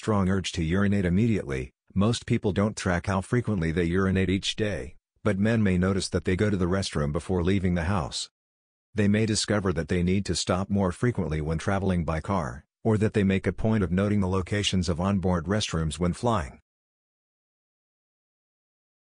strong urge to urinate immediately, most people don't track how frequently they urinate each day, but men may notice that they go to the restroom before leaving the house. They may discover that they need to stop more frequently when traveling by car, or that they make a point of noting the locations of onboard restrooms when flying.